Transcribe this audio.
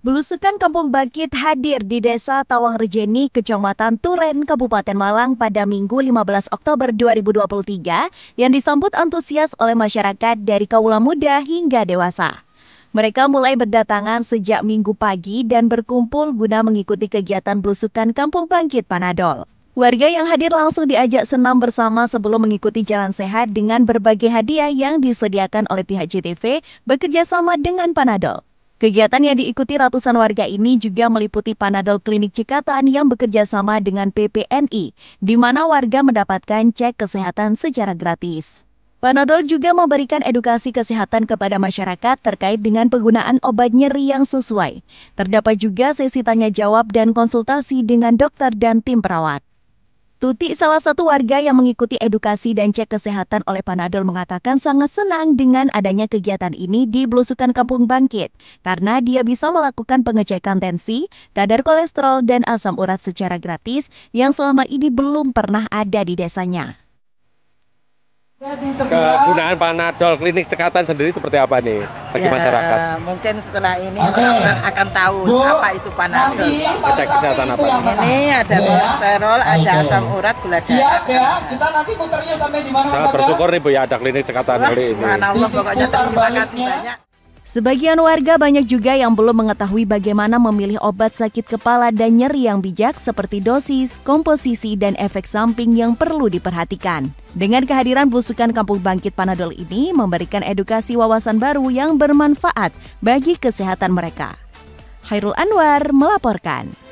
Belusukan Kampung Bangkit hadir di Desa Tawang Rejeni, Kecamatan Turen, Kabupaten Malang pada Minggu 15 Oktober 2023 yang disambut antusias oleh masyarakat dari kaula muda hingga dewasa. Mereka mulai berdatangan sejak minggu pagi dan berkumpul guna mengikuti kegiatan belusukan Kampung Bangkit Panadol. Warga yang hadir langsung diajak senam bersama sebelum mengikuti jalan sehat dengan berbagai hadiah yang disediakan oleh pihak JTV bekerjasama dengan Panadol. Kegiatan yang diikuti ratusan warga ini juga meliputi Panadol Klinik Cikatan yang bekerja sama dengan PPNI, di mana warga mendapatkan cek kesehatan secara gratis. Panadol juga memberikan edukasi kesehatan kepada masyarakat terkait dengan penggunaan obat nyeri yang sesuai. Terdapat juga sesi tanya jawab dan konsultasi dengan dokter dan tim perawat. Tuti, salah satu warga yang mengikuti edukasi dan cek kesehatan oleh Panadol mengatakan sangat senang dengan adanya kegiatan ini di Belusukan Kampung Bangkit karena dia bisa melakukan pengecekan tensi, kadar kolesterol, dan asam urat secara gratis yang selama ini belum pernah ada di desanya. Kegunaan Panadol klinik cekatan sendiri seperti apa nih bagi ya, masyarakat? Mungkin setelah ini orang akan tahu Bu, apa itu Panadol. Cek kesehatan apa? Ini ada kolesterol, ada asam urat, gula darah. Siap ya, kita nanti muternya sampai di mana? Sangat bersyukur nih Bu ya ada klinik cekatan kali ini. Subhanallah pokoknya terima kasih banyak. Sebagian warga banyak juga yang belum mengetahui bagaimana memilih obat sakit kepala dan nyeri yang bijak seperti dosis, komposisi, dan efek samping yang perlu diperhatikan. Dengan kehadiran belusukan Kampung Bangkit Panadol ini memberikan edukasi wawasan baru yang bermanfaat bagi kesehatan mereka. Hairul Anwar melaporkan.